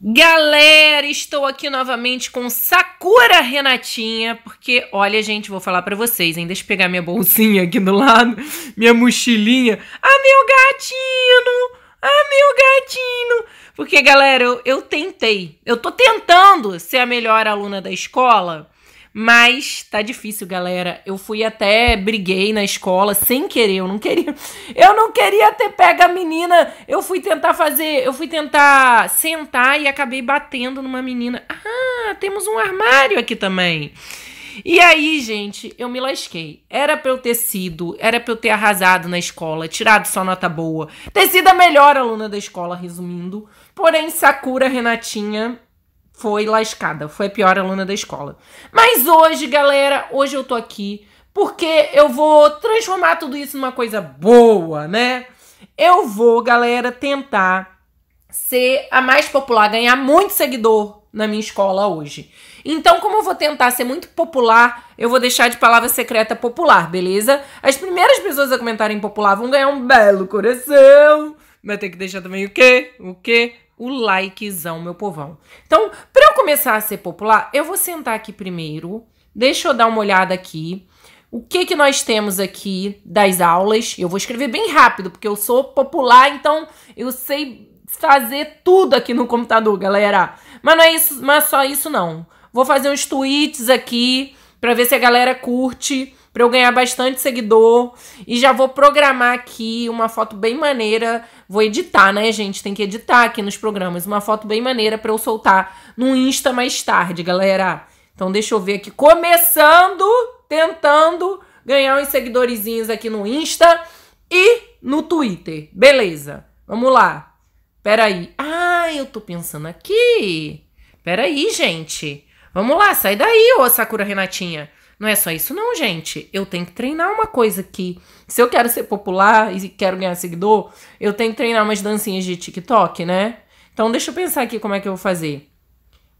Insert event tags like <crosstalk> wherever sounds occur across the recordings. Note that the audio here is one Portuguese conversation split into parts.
Galera, estou aqui novamente com Sakura Renatinha, porque olha, gente, vou falar para vocês, hein? Deixa eu pegar minha bolsinha aqui do lado, minha mochilinha. Ah, meu gatinho! Ah, meu gatinho! Porque, galera, eu, eu tentei, eu tô tentando ser a melhor aluna da escola, mas tá difícil, galera. Eu fui até briguei na escola sem querer, eu não queria. <laughs> Eu não queria ter pego a menina. Eu fui tentar fazer, eu fui tentar sentar e acabei batendo numa menina. Ah, temos um armário aqui também. E aí, gente, eu me lasquei. Era pra eu ter sido, era pra eu ter arrasado na escola, tirado só nota boa, ter sido a melhor aluna da escola, resumindo. Porém, Sakura Renatinha foi lascada, foi a pior aluna da escola. Mas hoje, galera, hoje eu tô aqui porque eu vou transformar tudo isso numa coisa boa, né? Eu vou, galera, tentar ser a mais popular, ganhar muito seguidor na minha escola hoje. Então, como eu vou tentar ser muito popular, eu vou deixar de palavra secreta popular, beleza? As primeiras pessoas a comentarem popular vão ganhar um belo coração. Vai ter que deixar também o quê? O quê? O likezão, meu povão. Então, para eu começar a ser popular, eu vou sentar aqui primeiro. Deixa eu dar uma olhada aqui. O que que nós temos aqui das aulas? Eu vou escrever bem rápido, porque eu sou popular, então eu sei fazer tudo aqui no computador, galera. Mas não é isso, mas só isso não. Vou fazer uns tweets aqui para ver se a galera curte para eu ganhar bastante seguidor. E já vou programar aqui uma foto bem maneira. Vou editar, né, gente? Tem que editar aqui nos programas. Uma foto bem maneira para eu soltar no Insta mais tarde, galera. Então deixa eu ver aqui. Começando, tentando ganhar uns seguidorzinhos aqui no Insta e no Twitter. Beleza. Vamos lá. Peraí. Ah, eu tô pensando aqui. Peraí, gente. Vamos lá, sai daí, ô Sakura Renatinha. Não é só isso, não, gente. Eu tenho que treinar uma coisa aqui. Se eu quero ser popular e quero ganhar seguidor, eu tenho que treinar umas dancinhas de TikTok, né? Então deixa eu pensar aqui como é que eu vou fazer.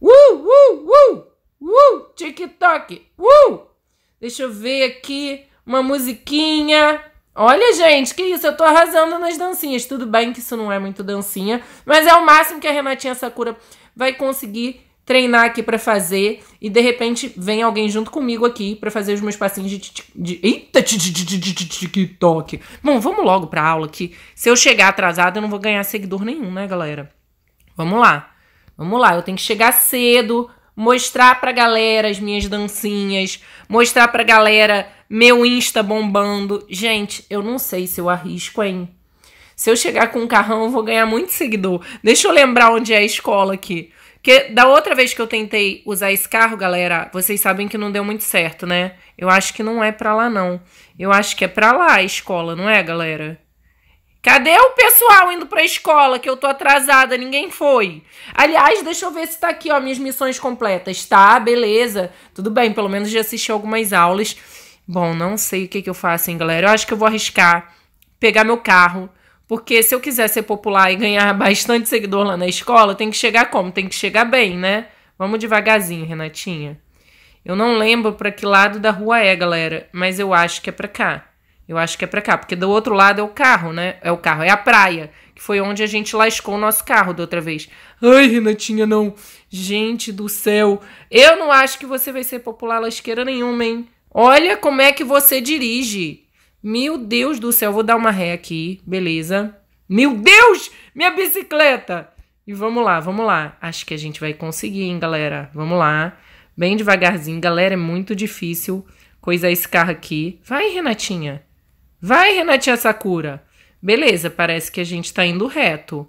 Uh, uh, uh, uh, TikTok, uh. Deixa eu ver aqui uma musiquinha. Olha, gente, que isso, eu tô arrasando nas dancinhas. Tudo bem que isso não é muito dancinha, mas é o máximo que a Renatinha Sakura vai conseguir treinar aqui para fazer e de repente vem alguém junto comigo aqui para fazer os meus passinhos de, de, eita TikTok. Bom, vamos logo para aula que se eu chegar atrasado eu não vou ganhar seguidor nenhum, né, galera? Vamos lá. Vamos lá, eu tenho que chegar cedo, mostrar pra galera as minhas dancinhas, mostrar pra galera meu Insta bombando. Gente, eu não sei se eu arrisco, hein? Se eu chegar com um carrão, eu vou ganhar muito seguidor. Deixa eu lembrar onde é a escola aqui. Porque da outra vez que eu tentei usar esse carro, galera, vocês sabem que não deu muito certo, né? Eu acho que não é pra lá, não. Eu acho que é pra lá a escola, não é, galera? Cadê o pessoal indo pra escola? Que eu tô atrasada, ninguém foi. Aliás, deixa eu ver se tá aqui, ó, minhas missões completas. Tá, beleza. Tudo bem, pelo menos já assisti algumas aulas. Bom, não sei o que, que eu faço, hein, galera. Eu acho que eu vou arriscar pegar meu carro porque se eu quiser ser popular e ganhar <laughs> bastante seguidor lá na escola, tem que chegar como? Tem que chegar bem, né? Vamos devagarzinho, Renatinha. Eu não lembro para que lado da rua é, galera, mas eu acho que é para cá. Eu acho que é para cá, porque do outro lado é o carro, né? É o carro, é a praia, que foi onde a gente lascou o nosso carro da outra vez. Ai, Renatinha, não. Gente do céu. Eu não acho que você vai ser popular lasqueira nenhuma, hein? Olha como é que você dirige. Meu Deus do céu, vou dar uma ré aqui, beleza. Meu Deus, minha bicicleta! E vamos lá, vamos lá. Acho que a gente vai conseguir, hein, galera. Vamos lá. Bem devagarzinho. Galera, é muito difícil coisar esse carro aqui. Vai, Renatinha. Vai, Renatinha Sakura. Beleza, parece que a gente tá indo reto.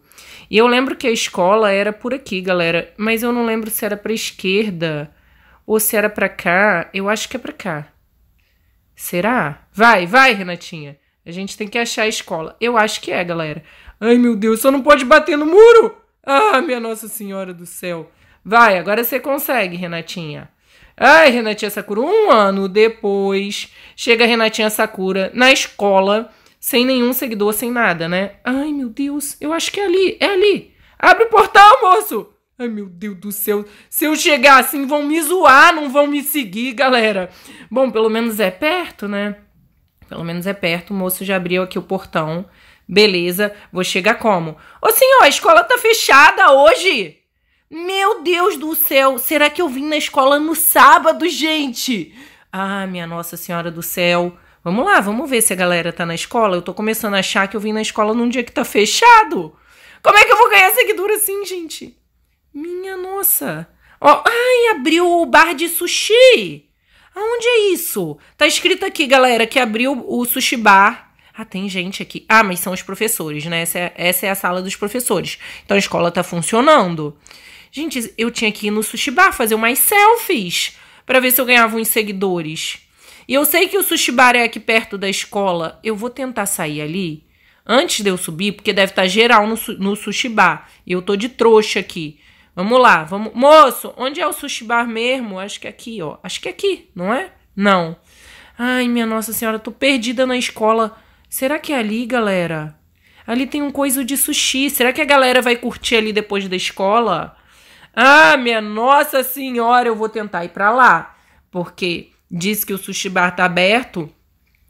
E eu lembro que a escola era por aqui, galera. Mas eu não lembro se era pra esquerda ou se era pra cá. Eu acho que é pra cá. Será? Vai, vai, Renatinha. A gente tem que achar a escola. Eu acho que é, galera. Ai, meu Deus, só não pode bater no muro! Ah, minha Nossa Senhora do céu. Vai, agora você consegue, Renatinha. Ai, Renatinha Sakura, um ano depois, chega Renatinha Sakura na escola, sem nenhum seguidor, sem nada, né? Ai, meu Deus, eu acho que é ali, é ali. Abre o portal, moço! Ai, meu Deus do céu. Se eu chegar assim, vão me zoar, não vão me seguir, galera. Bom, pelo menos é perto, né? Pelo menos é perto. O moço já abriu aqui o portão. Beleza. Vou chegar como? Ô, senhor, a escola tá fechada hoje. Meu Deus do céu, será que eu vim na escola no sábado, gente? Ah, minha Nossa Senhora do céu. Vamos lá, vamos ver se a galera tá na escola. Eu tô começando a achar que eu vim na escola num dia que tá fechado. Como é que eu vou ganhar seguidor assim, gente? Minha nossa. Ó, ai, abriu o bar de sushi. Aonde é isso? Tá escrito aqui, galera, que abriu o sushi bar. Ah, tem gente aqui. Ah, mas são os professores, né? Essa é, essa é a sala dos professores. Então a escola tá funcionando. Gente, eu tinha que ir no sushi bar fazer umas selfies para ver se eu ganhava uns seguidores. E eu sei que o sushi bar é aqui perto da escola. Eu vou tentar sair ali antes de eu subir, porque deve estar tá geral no, no sushi bar. E eu tô de trouxa aqui. Vamos lá, vamos. Moço, onde é o sushi bar mesmo? Acho que é aqui, ó. Acho que é aqui, não é? Não. Ai, minha Nossa Senhora, tô perdida na escola. Será que é ali, galera? Ali tem um coisa de sushi. Será que a galera vai curtir ali depois da escola? Ah, minha Nossa Senhora, eu vou tentar ir para lá. Porque diz que o sushi bar tá aberto.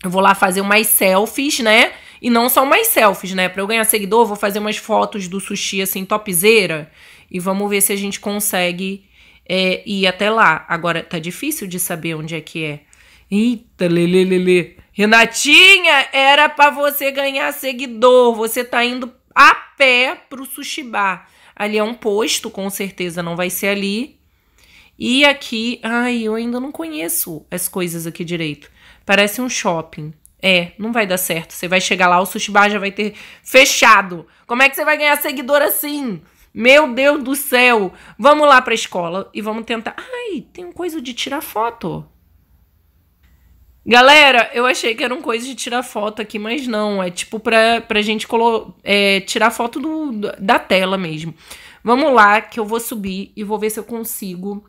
Eu vou lá fazer umas selfies, né? E não só umas selfies, né? Pra eu ganhar seguidor, eu vou fazer umas fotos do sushi, assim, topzera. E vamos ver se a gente consegue é, ir até lá. Agora, tá difícil de saber onde é que é. Eita, lele, lele. Renatinha, era para você ganhar seguidor. Você tá indo a pé pro sushi bar. Ali é um posto, com certeza não vai ser ali. E aqui, ai, eu ainda não conheço as coisas aqui direito. Parece um shopping. É, não vai dar certo. Você vai chegar lá, o sushi bar já vai ter fechado. Como é que você vai ganhar seguidor assim? Meu Deus do céu! Vamos lá pra escola e vamos tentar. Ai, tem coisa de tirar foto. Galera, eu achei que era uma coisa de tirar foto aqui, mas não. É tipo pra, pra gente é, tirar foto do, da tela mesmo. Vamos lá, que eu vou subir e vou ver se eu consigo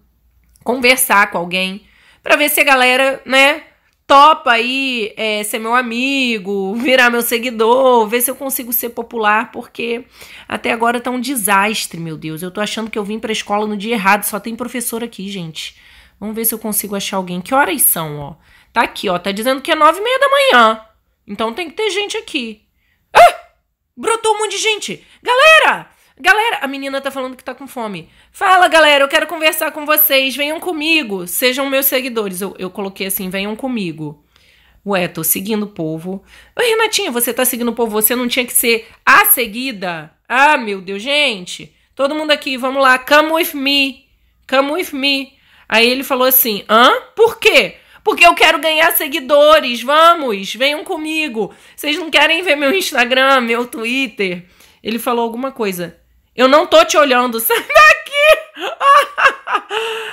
conversar com alguém. Pra ver se a galera, né, topa aí é, ser meu amigo, <laughs> virar meu seguidor, ver se eu consigo ser popular, porque até agora tá um desastre, meu Deus. Eu tô achando que eu vim pra escola no dia errado, só tem professor aqui, gente. Vamos ver se eu consigo achar alguém. Que horas são, ó? Tá aqui, ó. Tá dizendo que é nove e meia da manhã. Então tem que ter gente aqui. Ah! Brotou um monte de gente. Galera! Galera, a menina tá falando que tá com fome. Fala, galera, eu quero conversar com vocês. Venham comigo. Sejam meus seguidores. Eu, eu coloquei assim, venham comigo. Ué, tô seguindo o povo. Oi, Renatinha, você tá seguindo o povo. Você não tinha que ser a seguida? Ah, meu Deus, gente. Todo mundo aqui, vamos lá. Come with me. Come with me. Aí ele falou assim: hã? Por quê? porque eu quero ganhar seguidores. Vamos, venham comigo. Vocês não querem ver meu Instagram, meu Twitter? Ele falou alguma coisa. Eu não tô te olhando, <laughs> sai daqui! <laughs>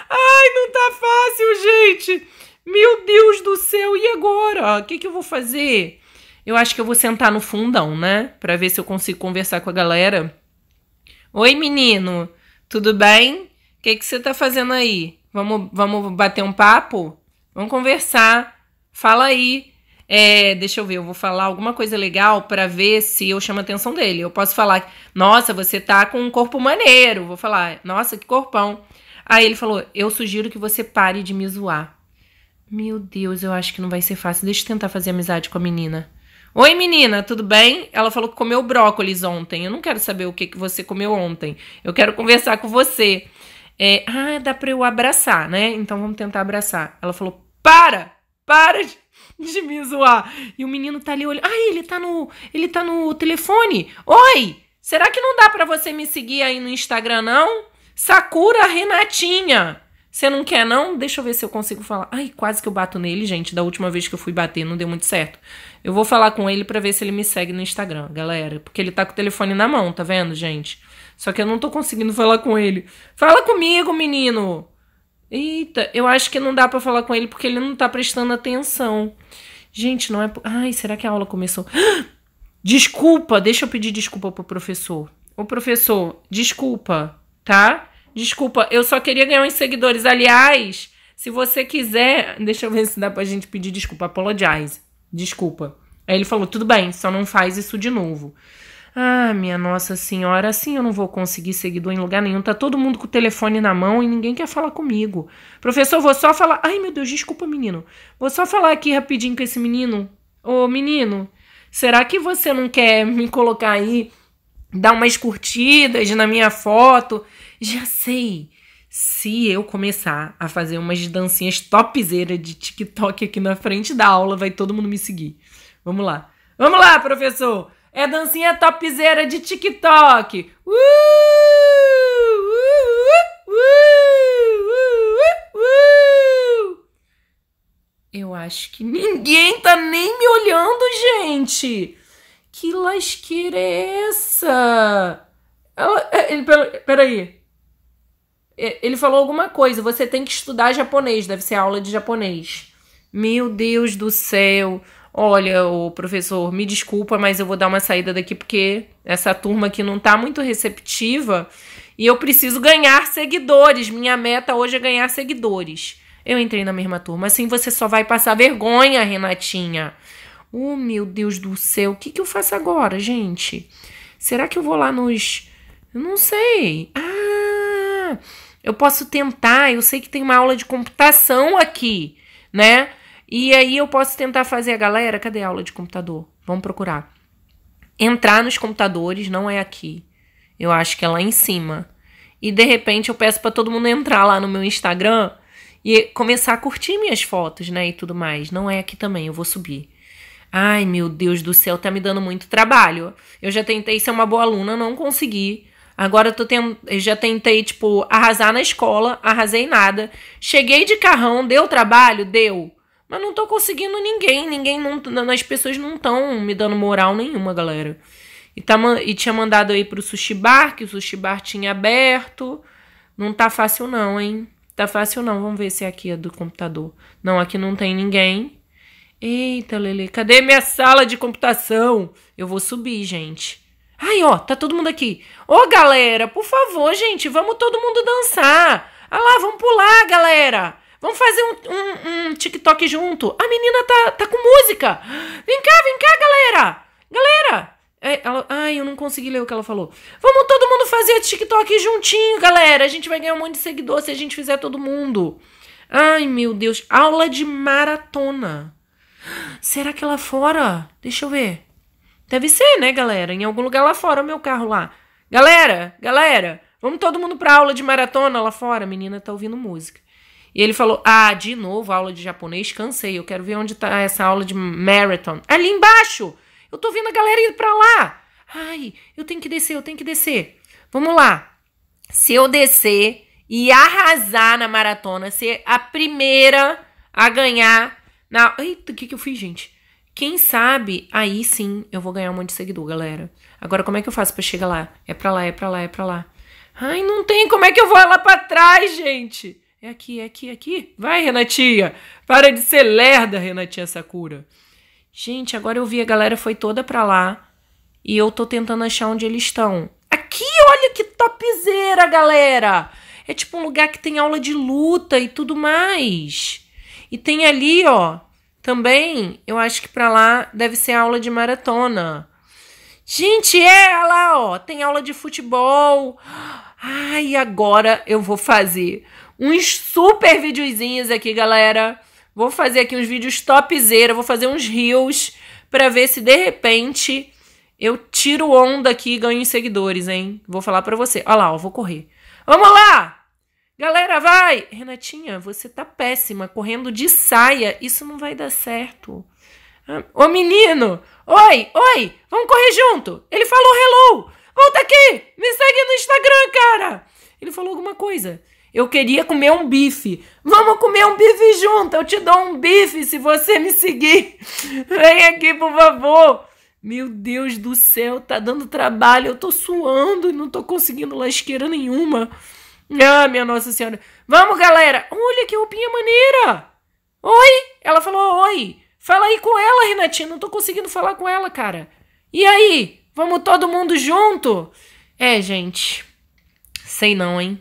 Ai, não tá fácil, gente. Meu Deus do céu, e agora? O que, que eu vou fazer? Eu acho que eu vou sentar no fundão, né? Pra ver se eu consigo conversar com a galera. Oi, menino. Tudo bem? O que, que você tá fazendo aí? Vamos, vamos bater um papo? Vamos conversar. Fala aí. É, deixa eu ver, eu vou falar alguma coisa legal para ver se eu chamo a atenção dele. Eu posso falar, nossa, você tá com um corpo maneiro. Vou falar, nossa, que corpão. Aí ele falou, eu sugiro que você pare de me zoar. Meu Deus, eu acho que não vai ser fácil. Deixa eu tentar fazer amizade com a menina. Oi, menina, tudo bem? Ela falou que comeu brócolis ontem. Eu não quero saber o que, que você comeu ontem. Eu quero conversar com você. É, ah, dá pra eu abraçar, né? Então vamos tentar abraçar. Ela falou, para! Para de, <laughs> de me zoar. E o menino tá ali olhando. Ai, ele tá no. Ele tá no telefone. Oi! Será que não dá para você me seguir aí no Instagram, não? Sakura Renatinha. Você não quer, não? Deixa eu ver se eu consigo falar. Ai, quase que eu bato nele, gente. Da última vez que eu fui bater, não deu muito certo. Eu vou falar com ele para ver se ele me segue no Instagram, galera. Porque ele tá com o telefone na mão, tá vendo, gente? Só que eu não tô conseguindo falar com ele. Fala comigo, menino! Eita, eu acho que não dá para falar com ele porque ele não tá prestando atenção. Gente, não é. Ai, será que a aula começou? <gasps> Desculpa, deixa eu pedir desculpa pro professor. Ô professor, desculpa, tá? Desculpa, eu só queria ganhar uns seguidores. Aliás, se você quiser, <laughs> deixa eu ver se dá pra gente pedir desculpa. Apologize. Desculpa. Aí ele falou: tudo bem, só não faz isso de novo. Ah, minha Nossa Senhora, assim eu não vou conseguir seguidor em lugar nenhum. Tá todo mundo com o telefone na mão e ninguém quer falar comigo. Professor, vou só falar. Ai, meu Deus, desculpa, menino. Vou só falar aqui rapidinho com esse menino. Ô, menino, será que você não quer me colocar aí dar umas curtidas na minha foto. Já sei. Se eu começar a fazer umas dancinhas topzera de TikTok aqui na frente da aula, vai todo mundo me seguir. Vamos lá. Vamos lá, professor. É dancinha topzera de TikTok. Uh, uh, uh, eu acho que ninguém tá nem me olhando, gente. Que lasqueira é essa? Ela, ele, peraí. É, ele falou alguma coisa. Você tem que estudar japonês. Deve ser aula de japonês. Meu Deus do céu. Olha, o professor, me desculpa, mas eu vou dar uma saída daqui porque essa turma aqui não tá muito receptiva e eu preciso ganhar seguidores. Minha meta hoje é ganhar seguidores. Eu entrei na mesma turma. Assim você só vai passar vergonha, Renatinha. Oh, meu Deus do céu, o que, que eu faço agora, gente? Será que eu vou lá nos. Eu não sei. Ah, eu posso tentar. Eu sei que tem uma aula de computação aqui, né? E aí eu posso tentar fazer a galera. Cadê a aula de computador? Vamos procurar. Entrar nos computadores, não é aqui. Eu acho que é lá em cima. E de repente eu peço para todo mundo entrar lá no meu Instagram e começar a curtir minhas fotos, né? E tudo mais. Não é aqui também, eu vou subir. Ai, meu Deus do céu, tá me dando muito trabalho. Eu já tentei ser uma boa aluna, não consegui. Agora eu, tô eu já tentei, tipo, arrasar na escola, arrasei nada. Cheguei de carrão, deu trabalho? Deu. Mas não tô conseguindo ninguém, ninguém não. As pessoas não estão me dando moral nenhuma, galera. E, tá, e tinha mandado aí pro sushi bar, que o sushi bar tinha aberto. Não tá fácil, não, hein? Tá fácil não. Vamos ver se é aqui é do computador. Não, aqui não tem ninguém. Eita, Lele, cadê minha sala de computação? Eu vou subir, gente. Ai, ó, tá todo mundo aqui. Ô, galera, por favor, gente, vamos todo mundo dançar. Ah lá, vamos pular, galera. Vamos fazer um, um, um TikTok junto. A menina tá, tá com música. Vem cá, vem cá, galera. Galera. É, ela, ai, eu não consegui ler o que ela falou. Vamos todo mundo fazer TikTok juntinho, galera. A gente vai ganhar um monte de seguidor se a gente fizer todo mundo. Ai, meu Deus. Aula de maratona. Será que lá fora? Deixa eu ver. Deve ser, né, galera? Em algum lugar lá fora, o meu carro lá. Galera, galera, vamos todo mundo pra aula de maratona lá fora. A menina tá ouvindo música. E ele falou: Ah, de novo, aula de japonês, cansei. Eu quero ver onde tá essa aula de marathon. Ali embaixo! Eu tô vendo a galera ir pra lá. Ai, eu tenho que descer, eu tenho que descer. Vamos lá. Se eu descer e arrasar na maratona, ser a primeira a ganhar na. Eita, o que, que eu fiz, gente? Quem sabe, aí sim eu vou ganhar um monte de seguidor, galera. Agora, como é que eu faço para chegar lá? É pra lá, é pra lá, é pra lá. Ai, não tem. Como é que eu vou lá pra trás, gente? É aqui, é aqui, é aqui. Vai, Renatinha. Para de ser lerda, Renatinha Sakura. Gente, agora eu vi a galera foi toda pra lá. E eu tô tentando achar onde eles estão. Aqui, olha que topzera, galera! É tipo um lugar que tem aula de luta e tudo mais. E tem ali, ó, também, eu acho que para lá deve ser aula de maratona. Gente, é lá, ó, tem aula de futebol. Ai, agora eu vou fazer uns super videozinhos aqui, galera. Vou fazer aqui uns vídeos topzera, vou fazer uns reels para ver se de repente eu tiro onda aqui e ganho seguidores, hein? Vou falar para você. Olha lá, ó, vou correr. Vamos lá! Galera, vai! Renatinha, você tá péssima, correndo de saia. Isso não vai dar certo. Ah, ô menino! Oi, oi! Vamos correr junto! Ele falou hello! Volta aqui! Me segue no Instagram! Ele falou alguma coisa. Eu queria comer um bife. Vamos comer um bife junto. Eu te dou um bife se você me seguir. <laughs> Vem aqui, por favor. Meu Deus do céu, tá dando trabalho. Eu tô suando e não tô conseguindo lasqueira nenhuma. Ah, minha Nossa Senhora. Vamos, galera. Olha que roupinha maneira. Oi? Ela falou oi. Fala aí com ela, Renatinha. Não tô conseguindo falar com ela, cara. E aí? Vamos todo mundo junto? É, gente. Sei não, hein?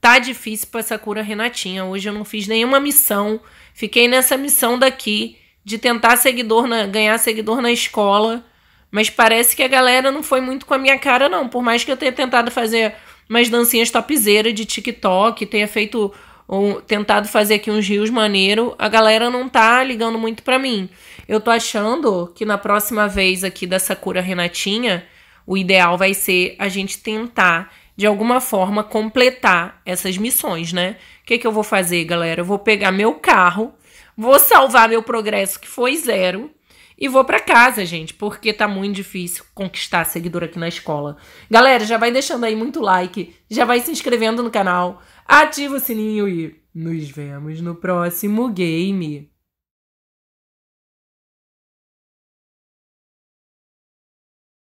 Tá difícil pra essa cura Renatinha. Hoje eu não fiz nenhuma missão. Fiquei nessa missão daqui de tentar seguidor na, ganhar seguidor na escola. Mas parece que a galera não foi muito com a minha cara, não. Por mais que eu tenha tentado fazer umas dancinhas topzera de TikTok, tenha feito ou tentado fazer aqui uns rios maneiro, a galera não tá ligando muito pra mim. Eu tô achando que na próxima vez aqui da Sakura Renatinha, o ideal vai ser a gente tentar, de alguma forma, completar essas missões, né? O que, que eu vou fazer, galera? Eu vou pegar meu carro, vou salvar meu progresso, que foi zero, e vou para casa, gente, porque tá muito difícil conquistar seguidor aqui na escola. Galera, já vai deixando aí muito like, já vai se inscrevendo no canal, ativa o sininho e nos vemos no próximo game.